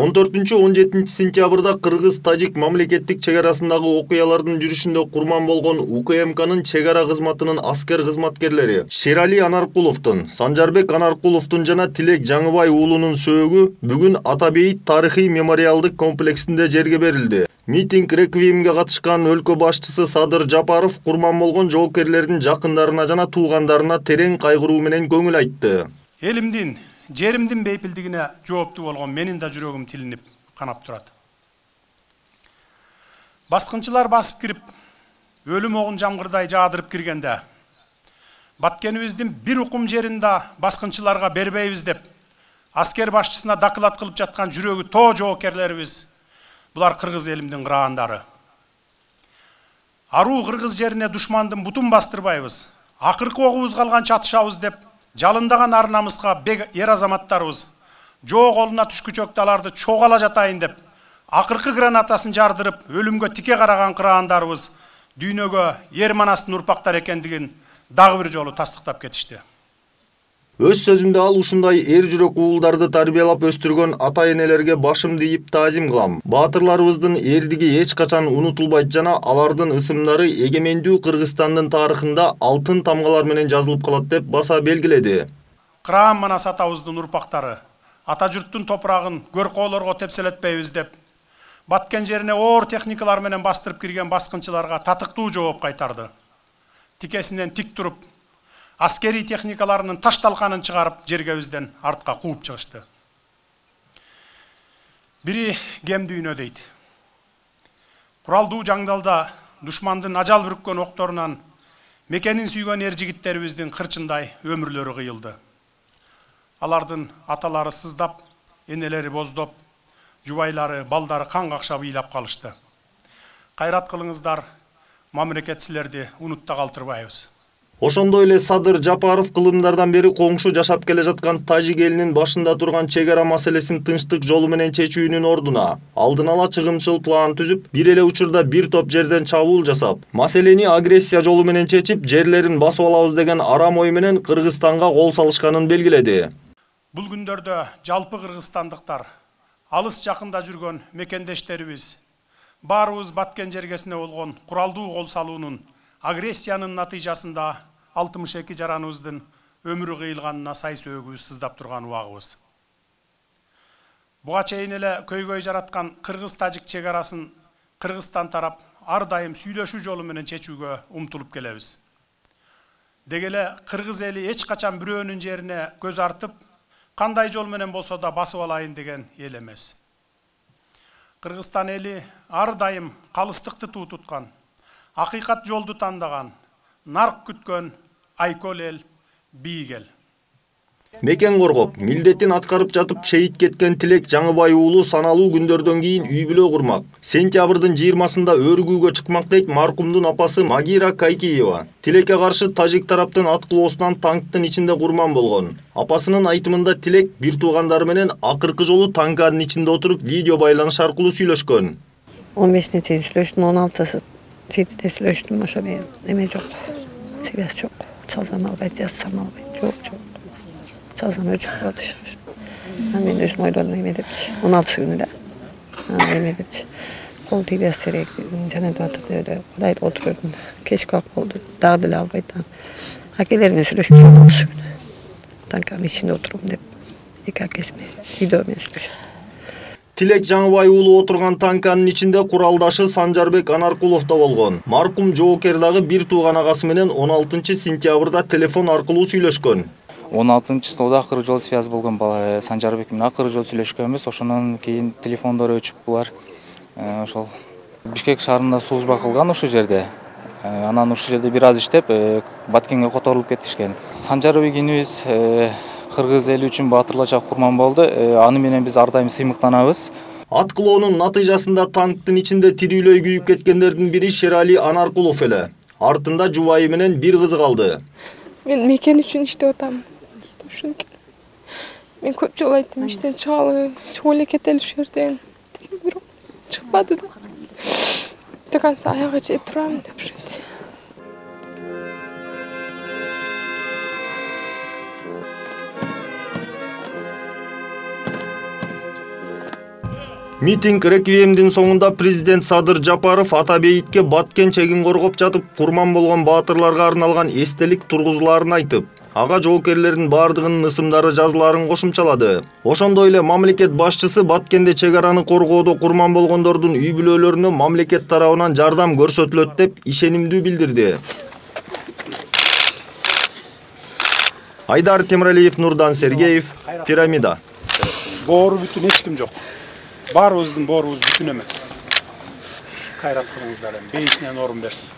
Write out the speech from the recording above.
он төртүнчү он жетинчи сентябрда кыргыз тажик мамлекеттик чек арасындагы окуялардын жүрүшүндө курман болгон укмкнын чек ара кызматынын аскер кызматкерлери шерали анаркуловдун санжарбек анаркуловдун жана тилек жаңыбай уулунун сөөгү бүгүн ата бейит тарыхый мемориалдык комплексинде жерге берилди. Митинг реквиемге катышкан өлкө башчысы садыр жапаров курман болгон жоокерлердин жакындарына жана туугандарына терең кайгыруу менен көңүл айтты. Элимдин жеримдин бейпилдигине жооптуу болгон менин да жүрөгүм тилинип канап турат баскынчылар басып кирип өлүм огун жамгырдай жаадырып киргенде баткенибиздин бир укум жерин да баскынчыларга бербейбиз деп аскер башчысына доклад кылып жаткан жүрөгү тоо жоокерлерибиз булар кыргыз элимдин кырандары аруу кыргыз жерине душмандын бутун бастырбайбыз акыркы огубузга алганча атышабыз деп жалындаган ар намыска бек ер азаматтарыбыз жоо колуна түшкүчөктү аларды чогула жатайын деп акыркы гранатасын жардырып өлүмгө тике караган кыраандарыбыз дүйнөгө ер манастын урпактары экендигин дагы бир жолу тастыктап кетишти. Өз сөзүмдө ал ушундай эр жүрөк уулдарды тарбиялап өстүргөн ата энелерге башымды ийип таазим кылам баатырларыбыздын эрдиги эч качан унутулбайт жана алардын ысымдары эгемендүү кыргызстандын тарыхында алтын тамгалар менен жазылып калат деп баса белгиледи кыраан манас атабыздын урпактары ата журттун топурагын көркөөлөргө тепселетпейбиз деп баткен жерине оор техникалар менен бастырып кирген баскынчыларга татыктуу жооп кайтарды тикесинен тик туруп аскери техникаларынын таш талканын чыгарып жергебизден артка кууп чыгышты бири кем дүйнө дейт куралдуу жаңдалда душмандын ажал бүрккөн окторунан мекенин сүйгөн эр жигиттерибиздин кырчындай өмүрлөрү кыйылды алардын аталары сыздап энелери боздоп жубайлары балдары кан какшап ыйлап калышты кайрат кылыңыздар мамлекет силерди унутта калтырбайбыз ошондой эле садыр жапаров кылымдардан бери коңшу жашап келе жаткан тажик элинин башында турган чек ара маселесин тынчтык жолу менен чечүүнүн ордуна. Алдын ала чыгымчыл план түзүп бир эле учурда бир топ жерден чабуул жасап маселени агрессия жолу менен чечип жерлерин басып алабыз деген арам ой менен кыргызстанга кол салышканын белгиледи. Бул күндөрдө жалпы кыргызстандыктар алыс жакында жүргөн мекендештерибиз баарыбыз баткен жергесине болгон куралдуу кол салуунун агрессиянын натыйжасында алтымыш эки жараныбыздын өмүрү кыйылганына сай сөөгүбүз сыздап турган убагыбыз. Буга чейин эле көйгөй жараткан кыргыз тажик чек арасын кыргызстан тарап ар дайым сүйлөшүү жолу менен чечүүгө умтулуп келебиз. Деги эле кыргыз эли эч качан бирөөнүн жерине көз артып кандай жол менен болсо да басып алайын деген эл эмес. Кыргызстан эли ар дайым калыстыкты туу туткан акыйкат жолду тандаган нарк күткөн айкөл эл бийик эл мекен коргоп милдетин аткарып жатып шейит кеткен тилек жаңыбай уулу саналуу күндөрдөн кийин үй бүлө курмак. Сентябрдын жыйырмасында өргүүгө чыкмак дейт маркумдун апасы магира кайкиева. Тилекке каршы тажик тараптын аткылоосунан танктын ичинде курман болгон. Апасынын айтымында тилек бир туугандары менен акыркы жолу танканын ичинде отуруп видео байланыш аркылуу сүйлөшкөн. Он бешине чейин сүйлөштүм он алтысы жетіде сүйлөштүм ошо эме жок связь жок чалсам албайт жазсам албайт жок жок чалсам өчүрүп коет анан мен өзүм ойлодум эме депчи он алтысы күнү да эме депчи кол тийбес керек жанагынтип атат эле кудай отуруп жүрдүм кечки убакыт болду дагы деле албайт акелер менен сүйлөшүп он алтысы күнү танканын ичинде отурум деп эки акесине видео менен сүйлөшөт тилек жаңыбай уулу отурган танканын ичинде куралдашы санжарбек анаркулов да болгон маркум жоокер дагы бир тууган агасы менен алтынчы сентябрда телефон аркылуу сүйлөшкөн он алтынчысында да акыркы жолу связь болгон бала санжарбек менен акыркы жолу сүйлөшкөнбүз ошондон кийин телефондору өчүп булар э, ошол бишкек шаарында служба кылган ушул жерде. Э, анан ушул жерде бир аз иштеп э, баткенге которулуп кетишкен. Санжарбек инибиз кыргыз эли үчүн баатырларча курман болду. Э, аны менен биз ар дайым сыймыктанабыз. Аткылоонун натыйжасында танктын ичинде тирүүлөй күйүп кеткендердин бири шерали анаркулов эле. Артында жубайы менен бир кызы калды. Мен мекен үчүн иштеп атам. Мен көп жолу айттым иштен чыгалы чыгып эле кетели ушул жерден. Бирок чыкпады да. До конца аягы чейин турам деп Митинг реквиемдин соңунда президент Садыр Жапаров ата бейитке баткен чегин коргоп жатып курман болгон баатырларга арналган эстелик тургузулаарын айтып, ага жоокерлердин баардыгынын ысымдары жазылаарын кошумчалады. Ошондой эле мамлекет башчысы Баткенде чек араны коргоодо курман болгондордун үй бүлөлөрүнө мамлекет тарабынан жардам көрсөтүлөт деп ишенимдүү билдирди. Айдар Темиралиев, Нурдан Сергеев, Пирамида. боору бүтүн эч ким жок баарыбыздын боорубуз бүтүн эмес кайрат кылыңыздар эми бейишинен орун берсин